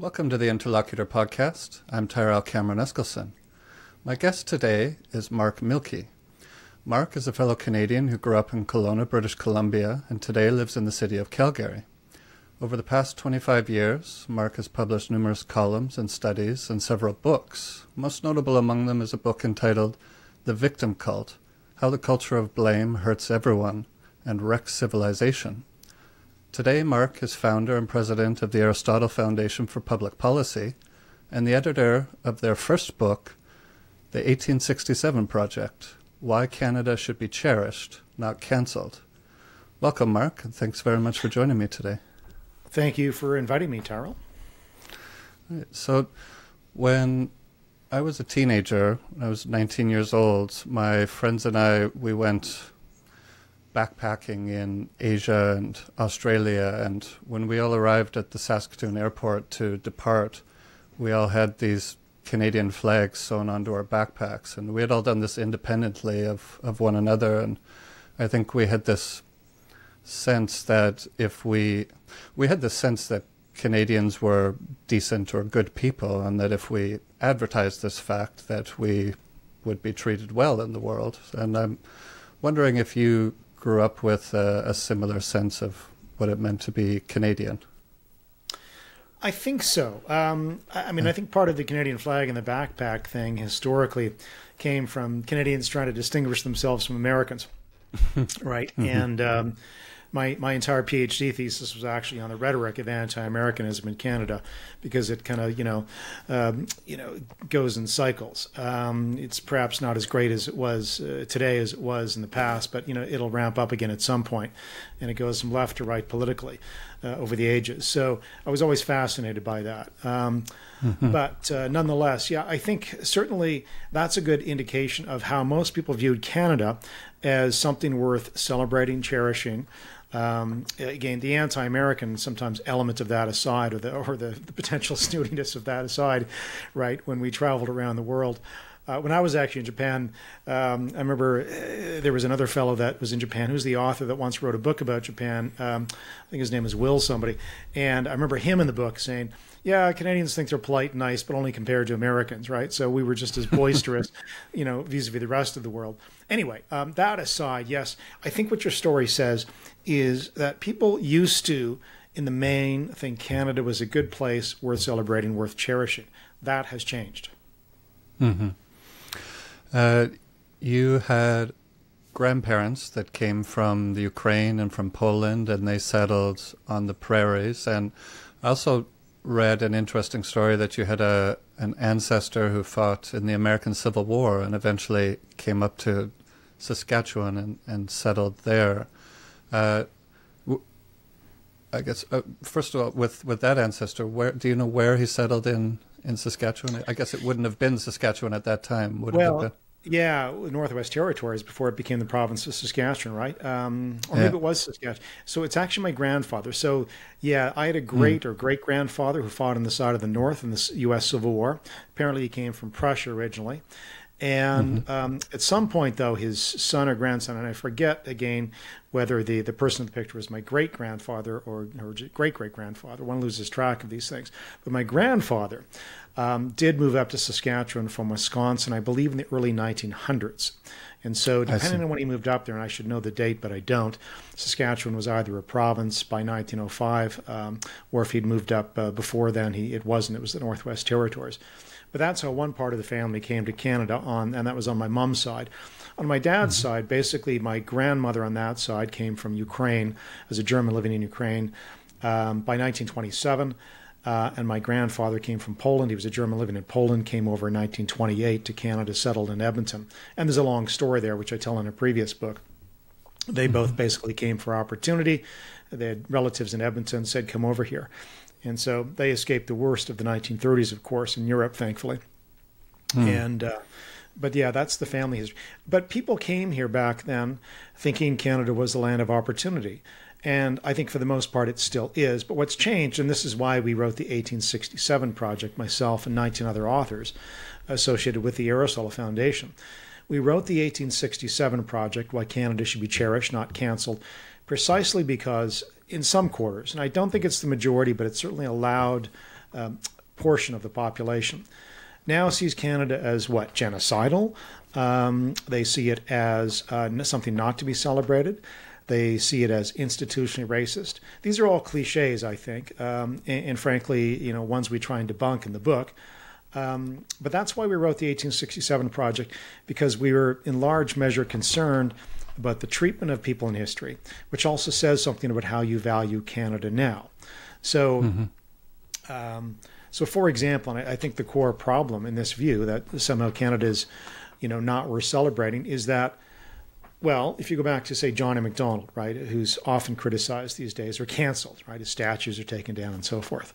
Welcome to the Interlocutor podcast. I'm Tyrel Cameron Eskelson. My guest today is Mark Milke. Mark is a fellow Canadian who grew up in Kelowna, British Columbia, and today lives in the city of Calgary. Over the past 25 years, Mark has published numerous columns and studies and several books. Most notable among them is a book entitled The Victim Cult How the Culture of Blame Hurts Everyone and Wrecks Civilization. Today, Mark is founder and president of the Aristotle Foundation for Public Policy and the editor of their first book, The 1867 Project Why Canada Should Be Cherished, Not Cancelled. Welcome, Mark, and thanks very much for joining me today. Thank you for inviting me, Tyrel. Right, so, when I was a teenager, when I was 19 years old, my friends and I, we went backpacking in Asia and Australia. And when we all arrived at the Saskatoon airport to depart, we all had these Canadian flags sewn onto our backpacks. And we had all done this independently of, of one another. And I think we had this sense that if we, we had the sense that Canadians were decent or good people, and that if we advertised this fact, that we would be treated well in the world. And I'm wondering if you grew up with a, a similar sense of what it meant to be Canadian. I think so. Um, I mean, I think part of the Canadian flag and the backpack thing historically came from Canadians trying to distinguish themselves from Americans, right? Mm-hmm. And um, my my entire PhD thesis was actually on the rhetoric of anti-Americanism in Canada, because it kind of you know um, you know goes in cycles. Um, it's perhaps not as great as it was uh, today as it was in the past, but you know it'll ramp up again at some point, and it goes from left to right politically uh, over the ages. So I was always fascinated by that. Um, mm-hmm. But uh, nonetheless, yeah, I think certainly that's a good indication of how most people viewed Canada as something worth celebrating, cherishing. Um, again, the anti-American sometimes element of that aside, or the or the, the potential snootiness of that aside, right? When we traveled around the world. Uh, when I was actually in Japan, um, I remember uh, there was another fellow that was in Japan who's the author that once wrote a book about Japan. Um, I think his name is Will somebody, and I remember him in the book saying, "Yeah, Canadians think they're polite and nice, but only compared to Americans, right? So we were just as boisterous, you know, vis-a-vis the rest of the world." Anyway, um, that aside, yes, I think what your story says is that people used to, in the main, think Canada was a good place, worth celebrating, worth cherishing. That has changed. Mm-hmm. Uh, you had grandparents that came from the Ukraine and from Poland, and they settled on the prairies. And I also read an interesting story that you had a an ancestor who fought in the American Civil War and eventually came up to Saskatchewan and, and settled there. Uh, I guess uh, first of all, with with that ancestor, where do you know where he settled in in Saskatchewan? I guess it wouldn't have been Saskatchewan at that time, would well, it? Yeah, Northwest Territories before it became the province of Saskatchewan, right? Um, or maybe it was Saskatchewan. So it's actually my grandfather. So yeah, I had a great mm. or great grandfather who fought on the side of the North in the U.S. Civil War. Apparently, he came from Prussia originally. And mm-hmm. um, at some point, though, his son or grandson, and I forget again whether the, the person in the picture was my great grandfather or, or great great grandfather. One loses track of these things. But my grandfather um, did move up to Saskatchewan from Wisconsin, I believe, in the early 1900s. And so, depending on when he moved up there, and I should know the date, but I don't, Saskatchewan was either a province by 1905, um, or if he'd moved up uh, before then, he it wasn't. It was the Northwest Territories. But that's how one part of the family came to Canada on, and that was on my mom's side. On my dad's mm-hmm. side, basically, my grandmother on that side came from Ukraine as a German living in Ukraine um, by 1927. Uh, and my grandfather came from Poland. He was a German living in Poland, came over in 1928 to Canada, settled in Edmonton. And there's a long story there, which I tell in a previous book. They both mm-hmm. basically came for opportunity. They had relatives in Edmonton, said, come over here. And so they escaped the worst of the 1930s, of course, in Europe, thankfully. Hmm. And, uh, but yeah, that's the family history. But people came here back then thinking Canada was the land of opportunity. And I think for the most part it still is. But what's changed, and this is why we wrote the 1867 project, myself and 19 other authors associated with the Aristotle Foundation. We wrote the 1867 project, Why Canada Should Be Cherished, Not Cancelled, precisely because in some quarters, and I don't think it's the majority, but it's certainly allowed um, portion of the population, now sees Canada as what genocidal. Um, they see it as uh, something not to be celebrated. They see it as institutionally racist. These are all cliches, I think, um, and, and, frankly, you know, ones we try and debunk in the book. Um, but that's why we wrote the 1867 project, because we were in large measure concerned about the treatment of people in history, which also says something about how you value Canada now. So, mm-hmm. um, so for example, and I, I think the core problem in this view that somehow Canada is, you know, not worth celebrating is that well, if you go back to say John A. Macdonald, right, who's often criticized these days or canceled, right, his statues are taken down and so forth.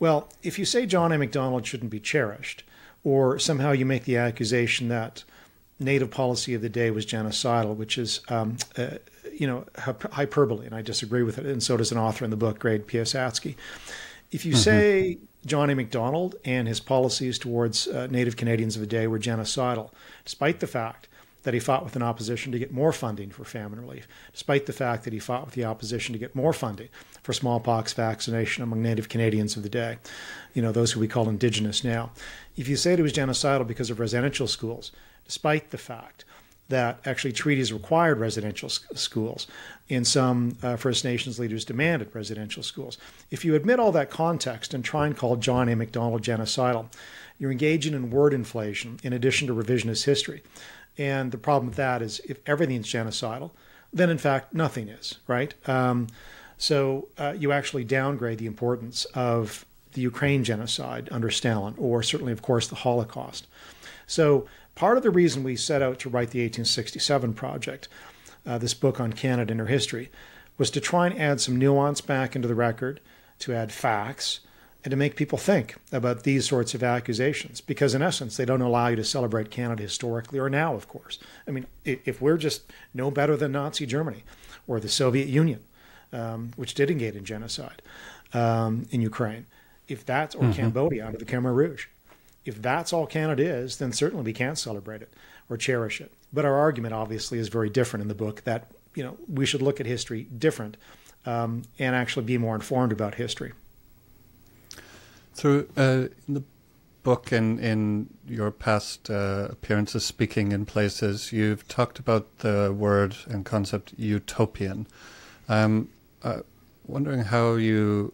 Well, if you say John A. Macdonald shouldn't be cherished, or somehow you make the accusation that native policy of the day was genocidal, which is, um, uh, you know, hyperbole, and I disagree with it, and so does an author in the book, Greg Piasecki. If you mm-hmm. say John A. Macdonald and his policies towards uh, Native Canadians of the day were genocidal, despite the fact that he fought with an opposition to get more funding for famine relief, despite the fact that he fought with the opposition to get more funding for smallpox vaccination among Native Canadians of the day, you know, those who we call Indigenous now. If you say it was genocidal because of residential schools, despite the fact that actually treaties required residential schools, and some uh, First Nations leaders demanded residential schools. If you admit all that context and try and call John A. Macdonald genocidal, you're engaging in word inflation in addition to revisionist history. And the problem with that is if everything's genocidal, then in fact nothing is, right? Um, so uh, you actually downgrade the importance of the Ukraine genocide under Stalin, or certainly, of course, the Holocaust. So part of the reason we set out to write the 1867 project, uh, this book on Canada and her history, was to try and add some nuance back into the record, to add facts, and to make people think about these sorts of accusations. Because in essence they don't allow you to celebrate canada historically or now of course. I mean if we're just no better than nazi germany or the soviet union um, which did engage in genocide um, in ukraine if that's or mm-hmm. cambodia under the khmer rouge if that's all canada is then certainly we can't celebrate it or cherish it. But our argument obviously is very different in the book that you know we should look at history different um, and actually be more informed about history through uh, in the book and in your past uh, appearances speaking in places, you've talked about the word and concept utopian. I'm uh, wondering how you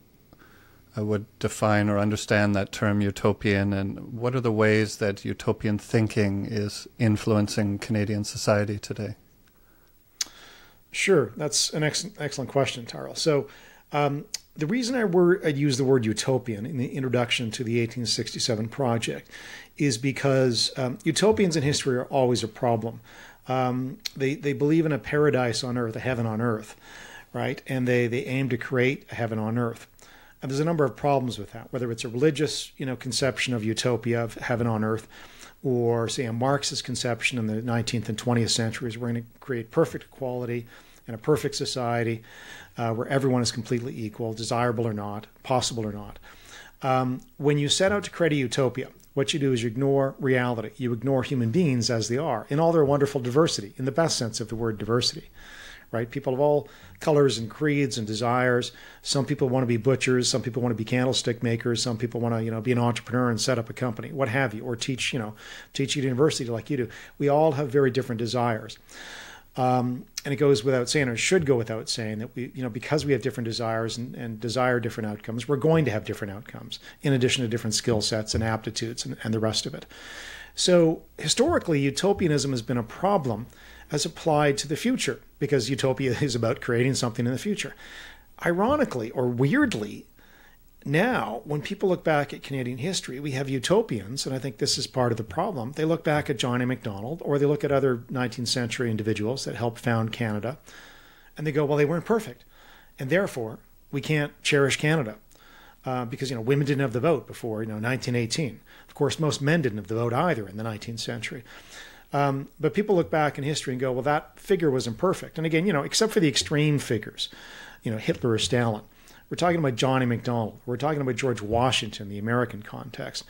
uh, would define or understand that term utopian, and what are the ways that utopian thinking is influencing Canadian society today? Sure, that's an ex- excellent question, Tyrel. So, um, the reason I, I use the word utopian in the introduction to the 1867 project is because um, utopians in history are always a problem. Um, they, they believe in a paradise on earth, a heaven on earth, right? And they, they aim to create a heaven on earth. And there's a number of problems with that, whether it's a religious you know, conception of utopia, of heaven on earth, or say a Marxist conception in the 19th and 20th centuries, we're going to create perfect equality in a perfect society uh, where everyone is completely equal, desirable or not, possible or not. Um, when you set out to create a utopia, what you do is you ignore reality. You ignore human beings as they are in all their wonderful diversity, in the best sense of the word diversity. Right? People of all colors and creeds and desires. Some people want to be butchers. Some people want to be candlestick makers. Some people want to, you know, be an entrepreneur and set up a company, what have you, or teach, you know, teach at university like you do. We all have very different desires. Um, and it goes without saying, or should go without saying, that we, you know, because we have different desires and, and desire different outcomes, we're going to have different outcomes in addition to different skill sets and aptitudes and, and the rest of it. So historically, utopianism has been a problem as applied to the future because utopia is about creating something in the future. Ironically or weirdly, now, when people look back at Canadian history, we have utopians, and I think this is part of the problem. They look back at John A. Macdonald, or they look at other 19th century individuals that helped found Canada, and they go, well, they weren't perfect. And therefore, we can't cherish Canada. Uh, because you know women didn't have the vote before you know 1918. Of course, most men didn't have the vote either in the 19th century. Um, but people look back in history and go, well, that figure was imperfect. And again, you know, except for the extreme figures, you know, Hitler or Stalin, we're talking about John A. Macdonald. We're talking about George Washington, the American context.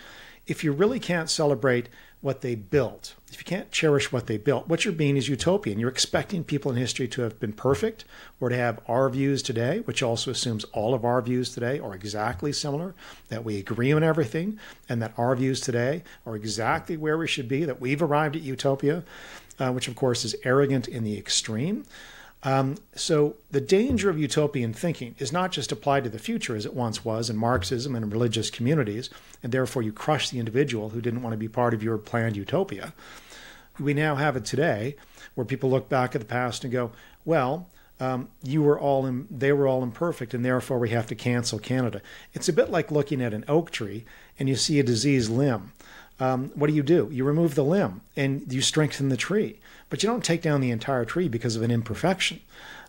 if you really can't celebrate what they built, if you can't cherish what they built, what you're being is utopian. You're expecting people in history to have been perfect or to have our views today, which also assumes all of our views today are exactly similar, that we agree on everything, and that our views today are exactly where we should be, that we've arrived at utopia, uh, which of course is arrogant in the extreme. Um, so the danger of utopian thinking is not just applied to the future as it once was in Marxism and religious communities, and therefore you crush the individual who didn't want to be part of your planned utopia. We now have it today where people look back at the past and go, well, um, you were all in, they were all imperfect, and therefore we have to cancel Canada. It's a bit like looking at an oak tree and you see a diseased limb. Um, what do you do? You remove the limb and you strengthen the tree but you don't take down the entire tree because of an imperfection.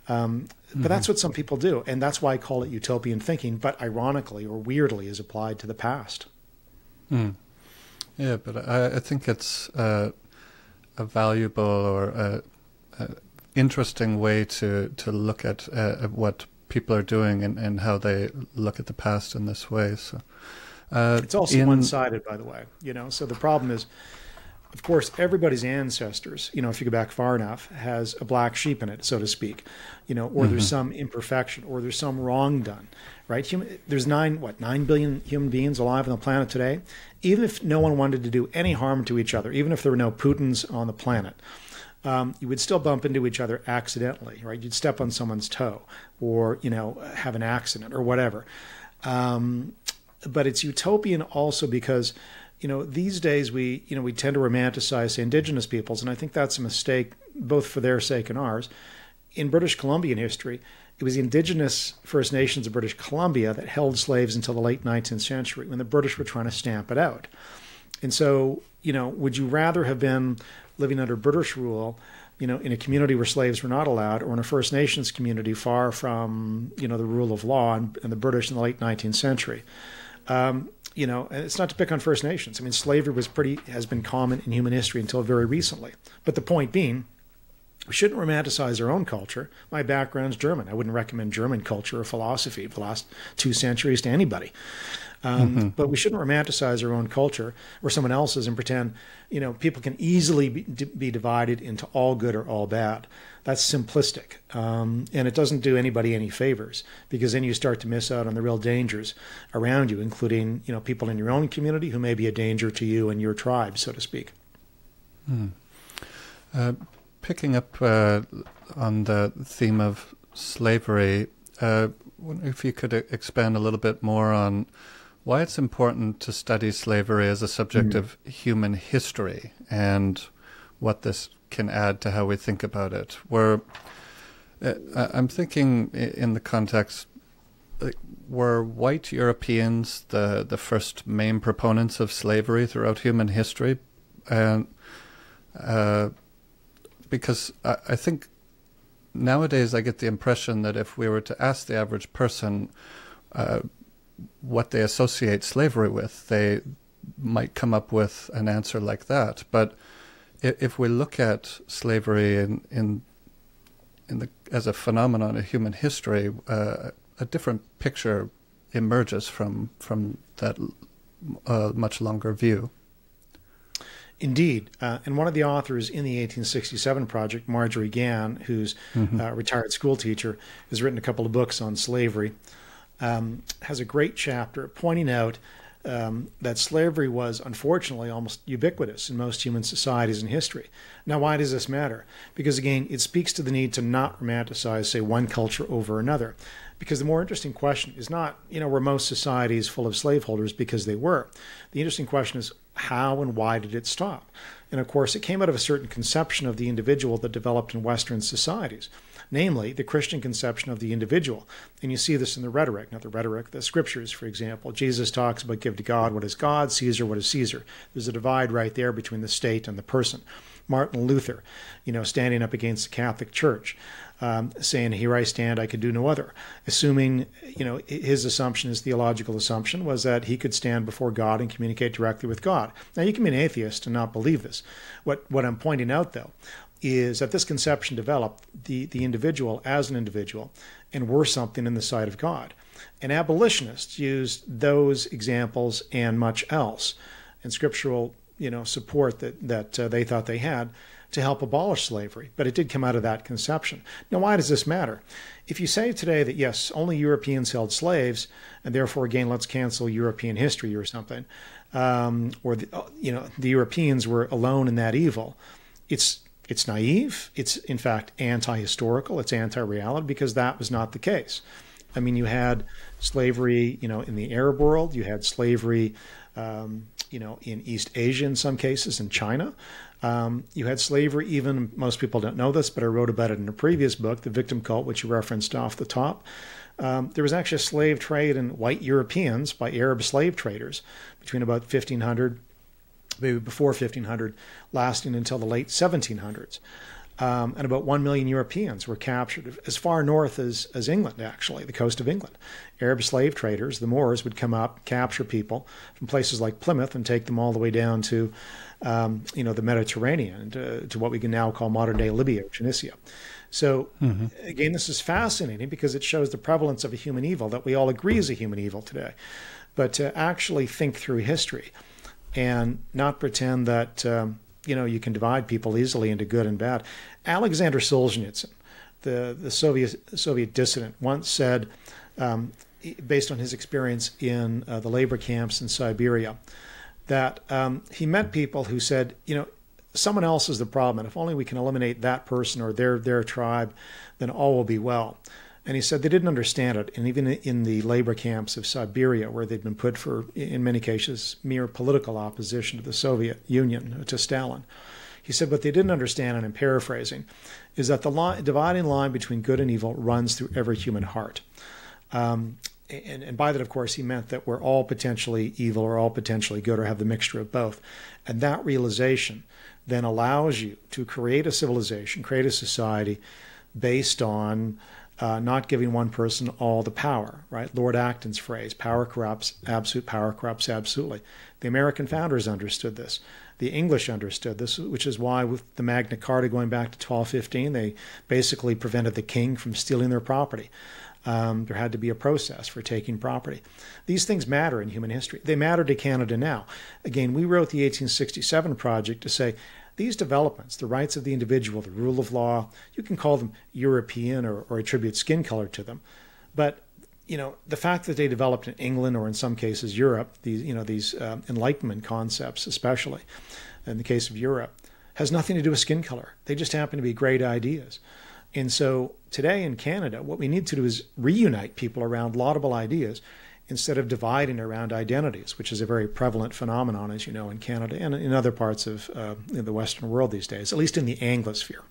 Um, but mm-hmm. that's what some people do, and that's why I call it utopian thinking. But ironically or weirdly, is applied to the past. Mm. Yeah, but I, I think it's uh, a valuable or a, a interesting way to to look at, uh, at what people are doing and, and how they look at the past in this way. So uh, it's also in... one sided, by the way. You know, so the problem is of course, everybody's ancestors, you know, if you go back far enough, has a black sheep in it, so to speak, you know, or mm-hmm. there's some imperfection, or there's some wrong done, right? Human, there's nine, what, nine billion human beings alive on the planet today. Even if no one wanted to do any harm to each other, even if there were no Putins on the planet, um, you would still bump into each other accidentally, right? You'd step on someone's toe, or you know, have an accident, or whatever. Um, but it's utopian also because you know, these days we, you know, we tend to romanticize indigenous peoples, and I think that's a mistake, both for their sake and ours. In British Columbian history, it was the indigenous First Nations of British Columbia that held slaves until the late 19th century when the British were trying to stamp it out. And so, you know, would you rather have been living under British rule, you know, in a community where slaves were not allowed, or in a First Nations community far from, you know, the rule of law and, and the British in the late 19th century? Um, you know, and it's not to pick on First Nations. I mean, slavery was pretty has been common in human history until very recently. But the point being, we shouldn't romanticize our own culture. My background's German. I wouldn't recommend German culture or philosophy for the last two centuries to anybody. Um, mm-hmm. But we shouldn't romanticize our own culture or someone else's and pretend, you know, people can easily be, be divided into all good or all bad that's simplistic. Um, and it doesn't do anybody any favors because then you start to miss out on the real dangers around you, including you know people in your own community who may be a danger to you and your tribe, so to speak. Hmm. Uh, picking up uh, on the theme of slavery, uh, if you could expand a little bit more on why it's important to study slavery as a subject mm. of human history and what this can add to how we think about it. Where uh, I'm thinking in the context, were white Europeans the the first main proponents of slavery throughout human history, and uh, because I, I think nowadays I get the impression that if we were to ask the average person uh, what they associate slavery with, they might come up with an answer like that. But if we look at slavery in in in the as a phenomenon of human history, uh, a different picture emerges from from that uh, much longer view. Indeed. Uh, and one of the authors in the 1867 project, Marjorie Gann, who's mm-hmm. a retired school teacher, has written a couple of books on slavery, um, has a great chapter pointing out um, that slavery was unfortunately almost ubiquitous in most human societies in history. Now, why does this matter? Because again, it speaks to the need to not romanticize, say, one culture over another. Because the more interesting question is not, you know, were most societies full of slaveholders because they were. The interesting question is how and why did it stop? And of course, it came out of a certain conception of the individual that developed in Western societies namely the Christian conception of the individual. And you see this in the rhetoric, not the rhetoric, the scriptures, for example. Jesus talks about give to God what is God, Caesar what is Caesar. There's a divide right there between the state and the person. Martin Luther, you know, standing up against the Catholic Church, um, saying, "Here I stand, I could do no other," assuming, you know, his assumption, his theological assumption, was that he could stand before God and communicate directly with God. Now, you can be an atheist and not believe this. What what I'm pointing out, though, is that this conception developed the, the individual as an individual and were something in the sight of God. And abolitionists used those examples and much else. and scriptural you know support that that uh, they thought they had to help abolish slavery, but it did come out of that conception. Now, why does this matter? If you say today that yes, only Europeans held slaves, and therefore again let's cancel European history or something, um, or the, you know the Europeans were alone in that evil, it's it's naive. It's in fact anti-historical. It's anti-reality because that was not the case. I mean, you had slavery, you know, in the Arab world. You had slavery, um, you know, in East Asia in some cases, in China. Um, you had slavery, even most people don't know this, but I wrote about it in a previous book, The Victim Cult, which you referenced off the top. Um, there was actually a slave trade in white Europeans by Arab slave traders between about 1500, maybe before 1500, lasting until the late 1700s. Um, and about 1 million Europeans were captured as far north as, as England, actually, the coast of England. Arab slave traders, the Moors, would come up, capture people from places like Plymouth and take them all the way down to, um, you know, the Mediterranean, to, to, what we can now call modern day Libya or Tunisia. So, mm-hmm. again, this is fascinating because it shows the prevalence of a human evil that we all agree is a human evil today. But to actually think through history and not pretend that. Um, you know, you can divide people easily into good and bad. Alexander Solzhenitsyn, the, the Soviet, Soviet dissident, once said, um, based on his experience in uh, the labor camps in Siberia, that um, he met people who said, you know, someone else is the problem, and if only we can eliminate that person or their their tribe, then all will be well. And he said they didn't understand it. And even in the labor camps of Siberia, where they'd been put for, in many cases, mere political opposition to the Soviet Union, to Stalin, he said what they didn't understand, and I'm paraphrasing, is that the line, dividing line between good and evil runs through every human heart. Um, and, and, by that, of course, he meant that we're all potentially evil or all potentially good or have the mixture of both. And that realization then allows you to create a civilization, create a society based on uh, not giving one person all the power, right? Lord Acton's phrase, power corrupts, absolute power corrupts absolutely. The American founders understood this. The English understood this, which is why, with the Magna Carta going back to 1215, they basically prevented the king from stealing their property. Um, there had to be a process for taking property. These things matter in human history. They matter to Canada now. Again, we wrote the 1867 project to say these developments, the rights of the individual, the rule of law, you can call them European or, or attribute skin color to them. But you know the fact that they developed in England or in some cases Europe, these you know these uh, Enlightenment concepts, especially in the case of Europe, has nothing to do with skin color. They just happen to be great ideas. And so today in Canada, what we need to do is reunite people around laudable ideas instead of dividing around identities, which is a very prevalent phenomenon, as you know, in Canada and in other parts of uh, the Western world these days, at least in the Anglosphere.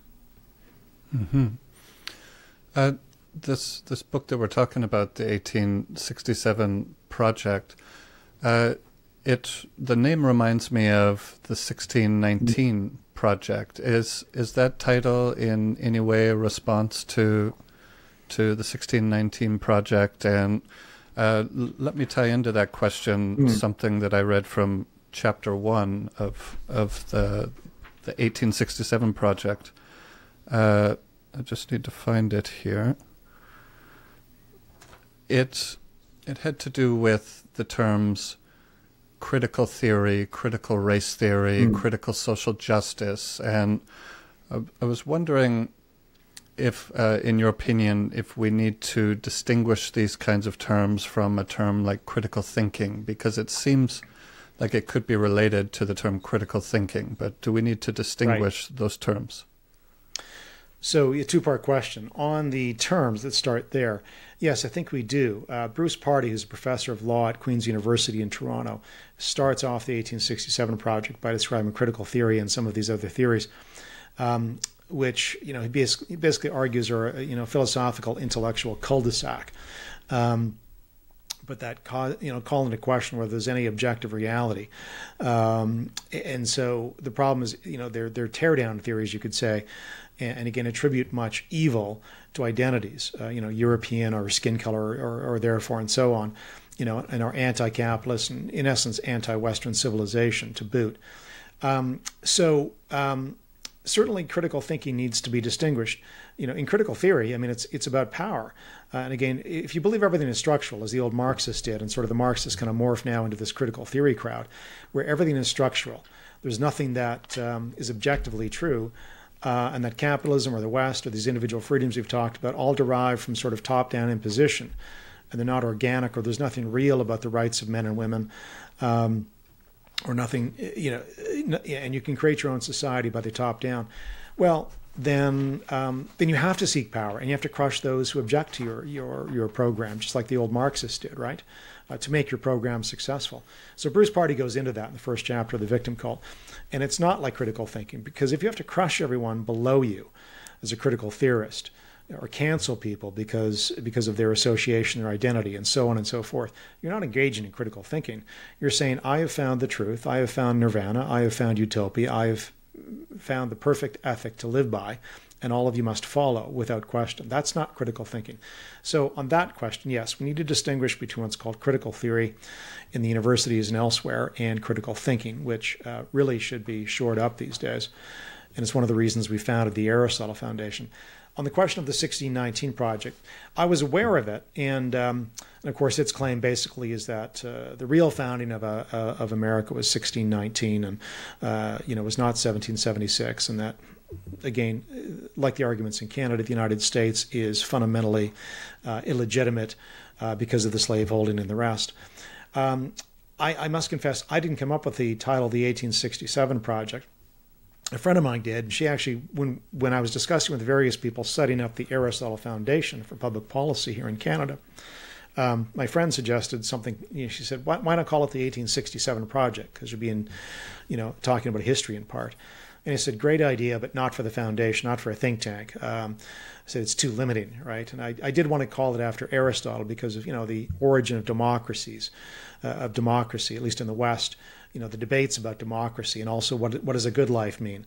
Mm-hmm. Uh, this this book that we're talking about, the 1867 project, uh, it the name reminds me of the 1619 project. Is is that title in any way a response to to the 1619 project and uh, let me tie into that question mm. something that I read from chapter one of of the the 1867 project. Uh, I just need to find it here. It it had to do with the terms critical theory, critical race theory, mm. critical social justice, and I, I was wondering if, uh, in your opinion, if we need to distinguish these kinds of terms from a term like critical thinking, because it seems like it could be related to the term critical thinking, but do we need to distinguish right. those terms? So, a two part question. On the terms that start there, yes, I think we do. Uh, Bruce Pardy, who's a professor of law at Queen's University in Toronto, starts off the 1867 project by describing critical theory and some of these other theories. Um, which you know he basically, argues are you know philosophical intellectual cul-de-sac. Um, but that you know call into question whether there's any objective reality, um, and so the problem is you know they're they're tear down theories you could say, and, and again attribute much evil to identities, uh, you know European or skin color or, or therefore and so on, you know and are anti-capitalist and in essence anti-Western civilization to boot. Um, so um, certainly critical thinking needs to be distinguished. You know, in critical theory, I mean, it's it's about power. Uh, and again, if you believe everything is structural, as the old Marxists did, and sort of the Marxists kind of morph now into this critical theory crowd, where everything is structural, there's nothing that um, is objectively true. Uh, and that capitalism or the West or these individual freedoms we've talked about all derive from sort of top down imposition. And they're not organic or there's nothing real about the rights of men and women. Um, or nothing, you know, and you can create your own society by the top down. Well, then um, then you have to seek power, and you have to crush those who object to your your your program, just like the old Marxists did, right? Uh, to make your program successful. So Bruce Pardy goes into that in the first chapter of the Victim Cult, and it's not like critical thinking because if you have to crush everyone below you as a critical theorist, or cancel people because because of their association, their identity, and so on and so forth. You're not engaging in critical thinking. You're saying, I have found the truth, I have found nirvana, I have found utopia, I have found the perfect ethic to live by, and all of you must follow without question. That's not critical thinking. So, on that question, yes, we need to distinguish between what's called critical theory in the universities and elsewhere and critical thinking, which uh, really should be shored up these days. And it's one of the reasons we founded the Aristotle Foundation on the question of the 1619 project, I was aware of it, and, um, and of course, its claim basically is that uh, the real founding of uh, uh of America was 1619, and uh, you know was not 1776, and that again, uh, like the arguments in Canada, the United States is fundamentally uh, illegitimate because of the slaveholding and the rest. Um, I, I must confess, I didn't come up with the title, the 1867 Project a friend of mine did. And She actually, when when I was discussing with various people setting up the Aristotle Foundation for Public Policy here in Canada, um, my friend suggested something. You know, she said, why, "Why not call it the 1867 Project? Because you're being, you know, talking about history in part." And he said, "Great idea, but not for the foundation, not for a think tank." Um, I said it's too limiting, right? And I, I did want to call it after Aristotle because of you know the origin of democracies, uh, of democracy, at least in the West you know the debates about democracy and also what what does a good life mean.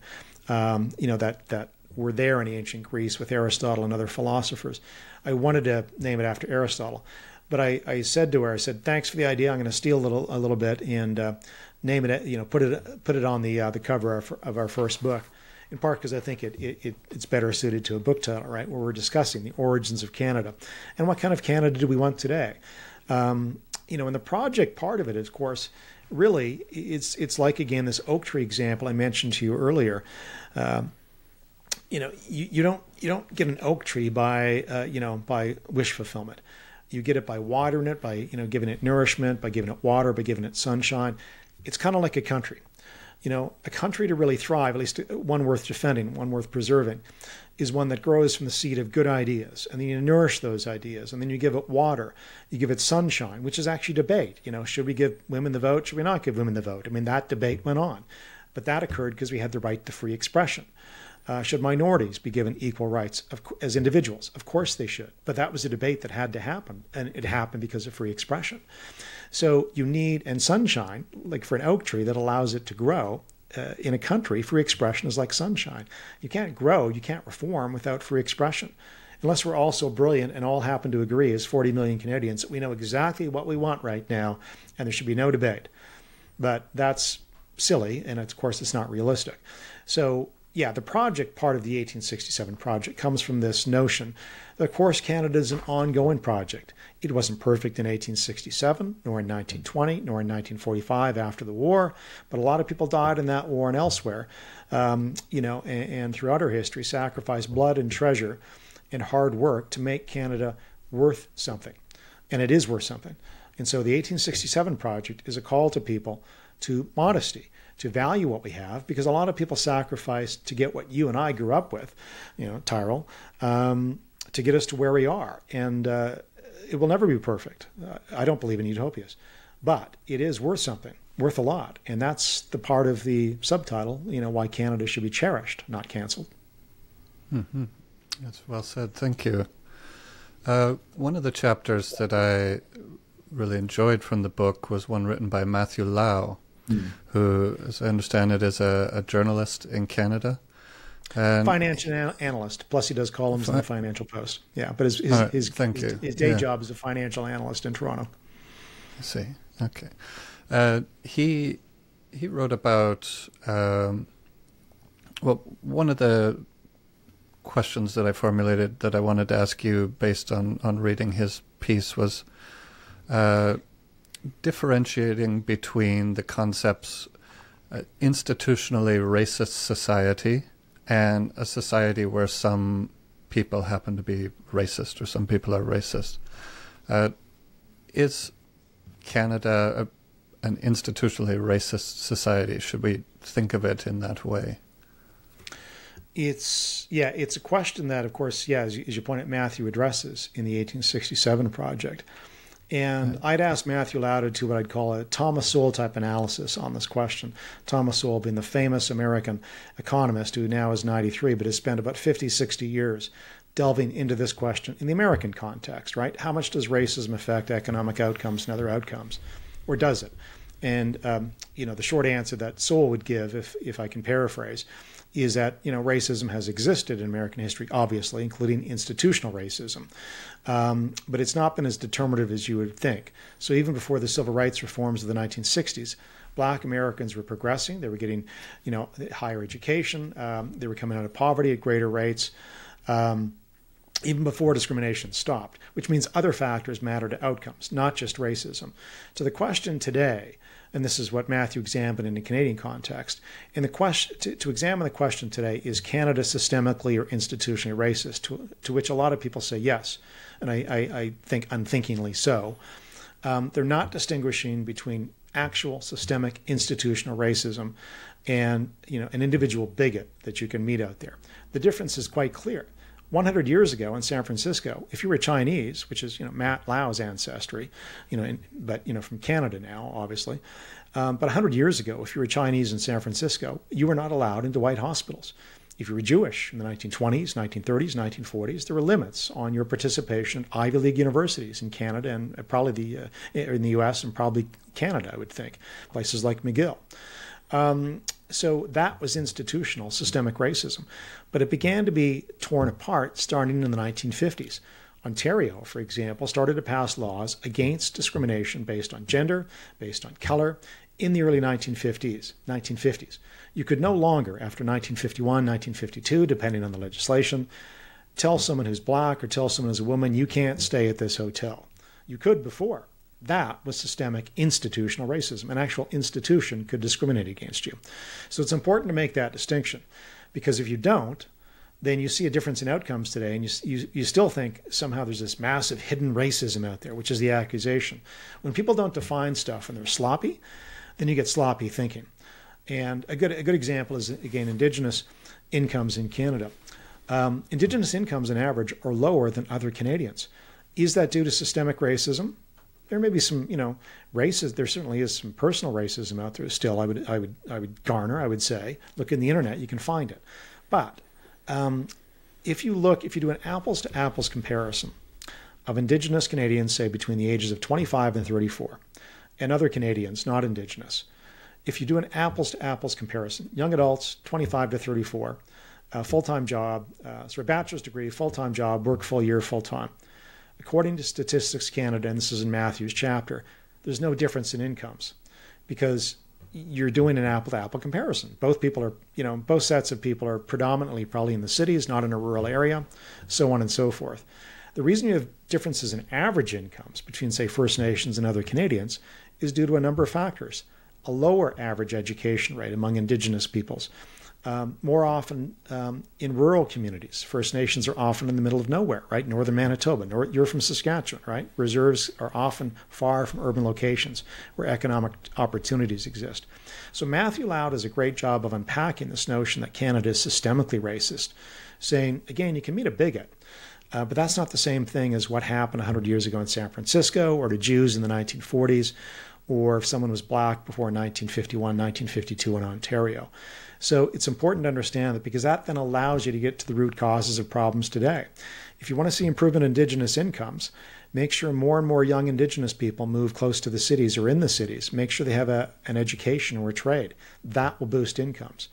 Um, you know that that were there in ancient Greece with Aristotle and other philosophers. I wanted to name it after Aristotle, but I, I said to her, I said, "Thanks for the idea. I'm going to steal a little a little bit and uh, name it. You know, put it put it on the uh, the cover of, of our first book." in part because I think it, it, it's better suited to a book title, right, where we're discussing the origins of Canada and what kind of Canada do we want today. Um, you know, and the project part of it, of course, really, it's it's like again this oak tree example I mentioned to you earlier. Uh, you know, you, you don't you don't get an oak tree by uh, you know by wish fulfillment. You get it by watering it, by you know giving it nourishment, by giving it water, by giving it sunshine. It's kind of like a country. You know, a country to really thrive, at least one worth defending, one worth preserving, is one that grows from the seed of good ideas. And then you nourish those ideas. And then you give it water. You give it sunshine, which is actually debate. You know, should we give women the vote? Should we not give women the vote? I mean, that debate went on. But that occurred because we had the right to free expression. Uh, should minorities be given equal rights of, as individuals? Of course they should. But that was a debate that had to happen. And it happened because of free expression. So you need, and sunshine, like for an oak tree that allows it to grow, uh, in a country, free expression is like sunshine. You can't grow, you can't reform without free expression. Unless we're all so brilliant and all happen to agree as 40 million Canadians that we know exactly what we want right now and there should be no debate. But that's silly, and of course, it's not realistic. So, yeah, the project part of the 1867 project comes from this notion that, of course, Canada is an ongoing project. It wasn't perfect in 1867, nor in 1920, nor in 1945 after the war, but a lot of people died in that war and elsewhere, um, you know, and, and throughout our history, sacrificed blood and treasure and hard work to make Canada worth something. And it is worth something. And so the 1867 project is a call to people to modesty, to value what we have, because a lot of people sacrifice to get what you and I grew up with, you know, Tyrel, um, to get us to where we are. And uh, it will never be perfect. I don't believe in utopias, but it is worth something, worth a lot, and that's the part of the subtitle. You know why Canada should be cherished, not canceled. Mm-hmm. That's well said. Thank you. Uh, one of the chapters that I really enjoyed from the book was one written by Matthew Lau, mm. who, as I understand it, is a, a journalist in Canada. And financial analyst. Plus, he does columns fi- in the Financial Post. Yeah, but his his, right, his, his, his, day yeah. job is a financial analyst in Toronto. I see. Okay. Uh, he he wrote about um, well, one of the questions that I formulated that I wanted to ask you based on, on reading his piece was uh, differentiating between the concepts uh, institutionally racist society and a society where some people happen to be racist or some people are racist. Uh, is Canada a, an institutionally racist society? Should we think of it in that way? It's yeah, it's a question that, of course, yeah, as you, as you point out, Matthew addresses in the 1867 project. And right. I'd ask Matthew Lauda to what I'd call a Thomas Sowell type analysis on this question. Thomas Sowell being the famous American economist who now is 93, but has spent about 50, 60 years delving into this question in the American context, right? How much does racism affect economic outcomes and other outcomes? Or does it? And, um, you know, the short answer that Sowell would give, if, if I can paraphrase, is that you know racism has existed in American history, obviously, including institutional racism, um, but it's not been as determinative as you would think. So even before the civil rights reforms of the 1960s, Black Americans were progressing. They were getting, you know, higher education. Um, they were coming out of poverty at greater rates. Um, even before discrimination stopped, which means other factors matter to outcomes, not just racism. So the question today and this is what Matthew examined in the Canadian context. And the question to, to examine the question today is Canada systemically or institutionally racist? To, to which a lot of people say yes, and I, I, I think unthinkingly so. Um, they're not distinguishing between actual systemic institutional racism and you know an individual bigot that you can meet out there. The difference is quite clear. 100 years ago in San Francisco, if you were Chinese, which is you know Matt Lau's ancestry, you know, in, but you know from Canada now, obviously, um, but 100 years ago, if you were Chinese in San Francisco, you were not allowed into white hospitals. If you were Jewish in the 1920s, 1930s, 1940s, there were limits on your participation at Ivy League universities in Canada and probably the uh, in the U.S. and probably Canada, I would think, places like McGill. Um, so that was institutional systemic racism. But it began to be torn apart starting in the 1950s. Ontario, for example, started to pass laws against discrimination based on gender, based on color, in the early 1950s. 1950s. You could no longer, after 1951, 1952, depending on the legislation, tell someone who's black or tell someone who's a woman, you can't stay at this hotel. You could before. That was systemic institutional racism. An actual institution could discriminate against you. So it's important to make that distinction because if you don't, then you see a difference in outcomes today, and you, you, you still think somehow there's this massive hidden racism out there, which is the accusation. When people don't define stuff and they're sloppy, then you get sloppy thinking. And a good, a good example is, again, Indigenous incomes in Canada. Um, indigenous incomes, on average, are lower than other Canadians. Is that due to systemic racism? There may be some, you know, racism. There certainly is some personal racism out there still. I would, I would, I would garner. I would say, look in the internet, you can find it. But um, if you look, if you do an apples to apples comparison of Indigenous Canadians, say between the ages of 25 and 34, and other Canadians not Indigenous, if you do an apples to apples comparison, young adults 25 to 34, full time job, uh, so a bachelor's degree, full time job, work full year, full time According to Statistics Canada, and this is in Matthew's chapter, there's no difference in incomes because you're doing an apple to apple comparison. Both people are, you know, both sets of people are predominantly probably in the cities, not in a rural area, so on and so forth. The reason you have differences in average incomes between, say, First Nations and other Canadians is due to a number of factors. A lower average education rate among Indigenous peoples, um, more often um, in rural communities. First Nations are often in the middle of nowhere, right? Northern Manitoba. Nor- you're from Saskatchewan, right? Reserves are often far from urban locations where economic opportunities exist. So Matthew Lau does a great job of unpacking this notion that Canada is systemically racist, saying, again, you can meet a bigot. Uh, but that's not the same thing as what happened 100 years ago in San Francisco or to Jews in the 1940s, or if someone was black before 1951, 1952 in Ontario. So it's important to understand that because that then allows you to get to the root causes of problems today. If you want to see improvement in Indigenous incomes, make sure more and more young Indigenous people move close to the cities or in the cities. Make sure they have a, an education or a trade. That will boost incomes,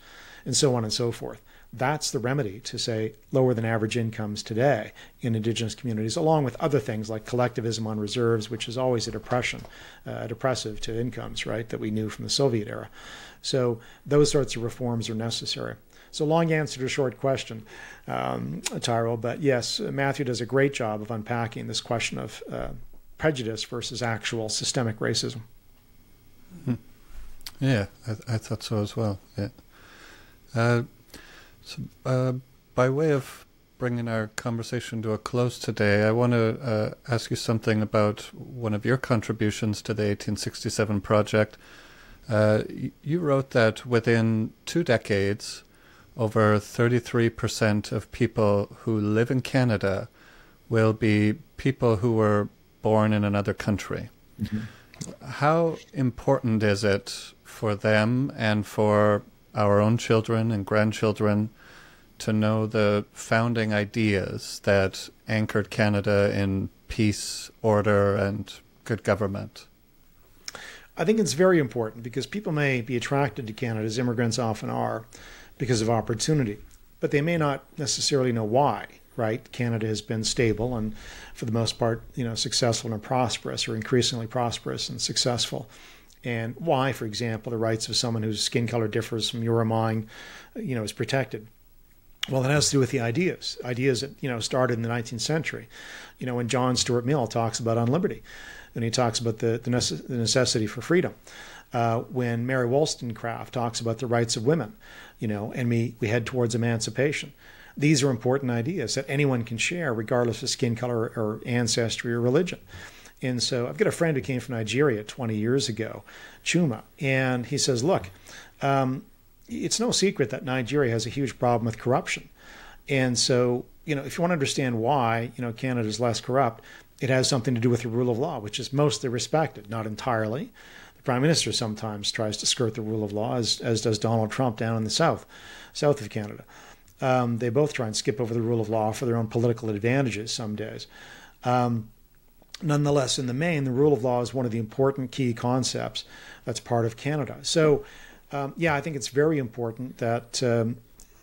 and so on and so forth. That's the remedy to say lower than average incomes today in indigenous communities, along with other things like collectivism on reserves, which is always a depression, uh, a depressive to incomes, right, that we knew from the Soviet era. So those sorts of reforms are necessary. So, long answer to a short question, um, Tyro. But yes, Matthew does a great job of unpacking this question of uh, prejudice versus actual systemic racism. Hmm. Yeah, I, I, thought so as well. Yeah. Uh, so, uh, by way of bringing our conversation to a close today, I want to uh, ask you something about one of your contributions to the 1867 project. Uh, you wrote that within two decades, over 33% of people who live in Canada will be people who were born in another country. Mm-hmm. How important is it for them and for our own children and grandchildren to know the founding ideas that anchored Canada in peace, order, and good government? I think it's very important because people may be attracted to Canada, as immigrants often are, because of opportunity, but they may not necessarily know why. Right? Canada has been stable and, for the most part, you know, successful and prosperous, or increasingly prosperous and successful. And why, for example, the rights of someone whose skin color differs from your or mine, you know, is protected. Well, it has to do with the ideas, ideas that you know started in the 19th century. You know, when John Stuart Mill talks about on liberty, and he talks about the, the, necessity for freedom. Uh, when Mary Wollstonecraft talks about the rights of women, you know, and we, we head towards emancipation. These are important ideas that anyone can share, regardless of skin color or ancestry or religion. And so I've got a friend who came from Nigeria 20 years ago, Chuma, and he says, look, um, it's no secret that Nigeria has a huge problem with corruption. And so, you know, if you want to understand why, you know, Canada is less corrupt, it has something to do with the rule of law, which is mostly respected, not entirely. The prime minister sometimes tries to skirt the rule of law, as, as does Donald Trump down in the south, south of Canada. Um, they both try and skip over the rule of law for their own political advantages some days. Um, nonetheless, in the main, the rule of law is one of the important key concepts that's part of Canada. So, um, yeah, I think it's very important that um,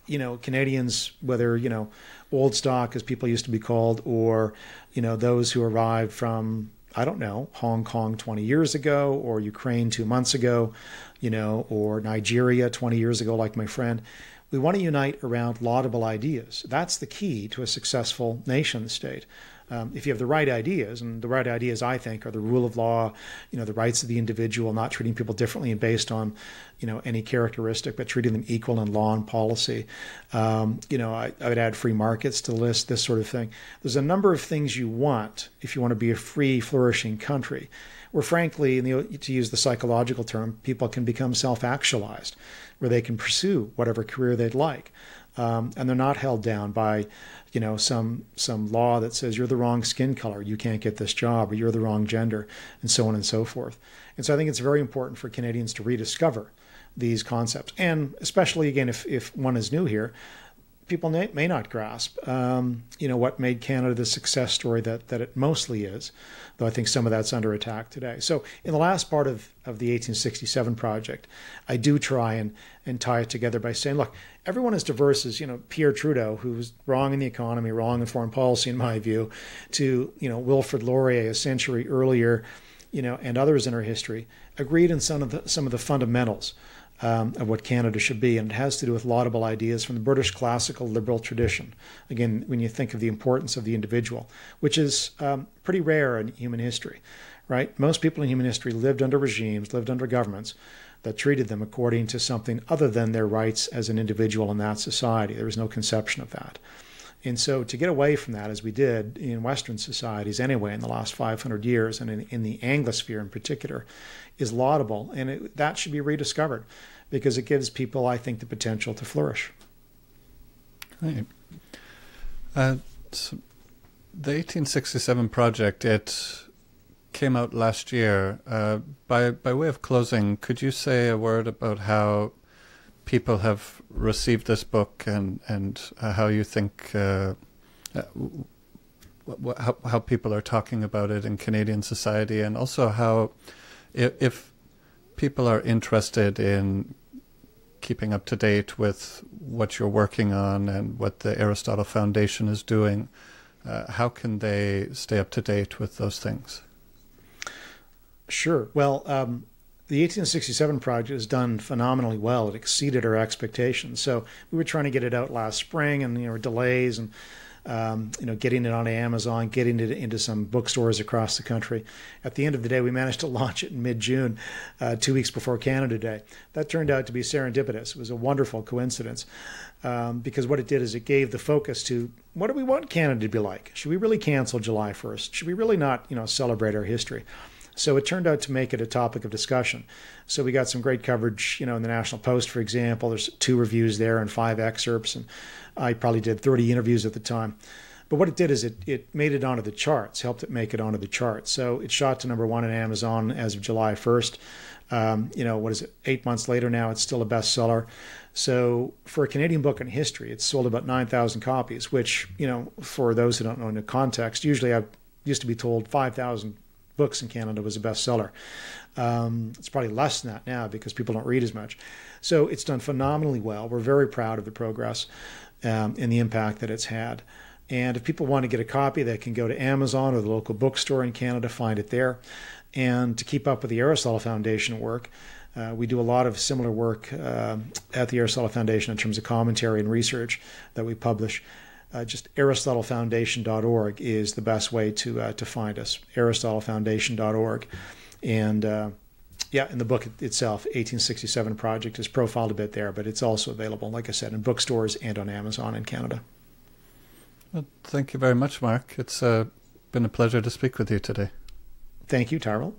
you know Canadians, whether you know old stock, as people used to be called, or you know those who arrived from I don't know Hong Kong 20 years ago, or Ukraine two months ago, you know, or Nigeria 20 years ago, like my friend. We want to unite around laudable ideas. That's the key to a successful nation state um, if you have the right ideas, and the right ideas, I think, are the rule of law, you know, the rights of the individual, not treating people differently and based on, you know, any characteristic, but treating them equal in law and policy. Um, you know, I, I would add free markets to the list, this sort of thing. There's a number of things you want if you want to be a free, flourishing country where frankly, the, to use the psychological term, people can become self-actualized, where they can pursue whatever career they'd like, um, and they're not held down by you know some some law that says you're the wrong skin color you can't get this job or you're the wrong gender and so on and so forth. And so i think it's very important for canadians to rediscover these concepts. And especially again if, if one is new here people may, may not grasp um, you know what made canada the success story that that it mostly is though I think some of that's under attack today. So in the last part of, of the 1867 project, I do try and, and tie it together by saying, look, everyone as diverse as, you know, Pierre Trudeau, who was wrong in the economy, wrong in foreign policy, in my view, to, you know, Wilfrid Laurier a century earlier, you know, and others in our history, agreed in some of the, some of the fundamentals um, of what Canada should be, and it has to do with laudable ideas from the British classical liberal tradition. Again, when you think of the importance of the individual, which is um, pretty rare in human history, right? Most people in human history lived under regimes, lived under governments that treated them according to something other than their rights as an individual in that society. There was no conception of that. And so to get away from that, as we did in Western societies anyway in the last 500 years, and in, in the Anglosphere in particular, is laudable. And it, that should be rediscovered because it gives people, I think, the potential to flourish. Right. Uh, so the 1867 project, it came out last year. Uh, by, by way of closing, could you say a word about how people have received this book and and uh, how you think uh, uh, how how people are talking about it in Canadian society, and also how if, if people are interested in keeping up to date with what you're working on and what the Aristotle Foundation is doing, uh, how can they stay up to date with those things? Sure. Well, um, the the 1867 project has done phenomenally well. It exceeded our expectations. So we were trying to get it out last spring, and you know delays and um, you know getting it on Amazon, getting it into some bookstores across the country. At the end of the day, we managed to launch it in mid-June, uh, two weeks before Canada Day. That turned out to be serendipitous. It was a wonderful coincidence um, because what it did is it gave the focus to what do we want Canada to be like? Should we really cancel July 1st? Should we really not you know celebrate our history? So it turned out to make it a topic of discussion. So we got some great coverage, you know, in the National Post, for example. There's two reviews there and five excerpts, and I probably did 30 interviews at the time. But what it did is it, it made it onto the charts, helped it make it onto the charts. So it shot to number one in Amazon as of July 1st. Um, you know, what is it? Eight months later now, it's still a bestseller. So for a Canadian book in history, it's sold about 9,000 copies, which, you know, for those who don't know in the context, usually I used to be told 5,000 books in Canada was a bestseller. Um, it's probably less than that now because people don't read as much. So it's done phenomenally well. We're very proud of the progress um, and the impact that it's had. And if people want to get a copy, they can go to Amazon or the local bookstore in Canada, find it there. And to keep up with the Aristotle Foundation work, uh, we do a lot of similar work uh, at the Aristotle Foundation in terms of commentary and research that we publish uh, just aristotlefoundation.org is the best way to uh, to find us. aristotlefoundation.org, and uh, yeah, in the book itself, 1867 Project is profiled a bit there, but it's also available, like I said, in bookstores and on Amazon in Canada. Well, thank you very much, Mark. It's uh, been a pleasure to speak with you today. Thank you, Tyrel.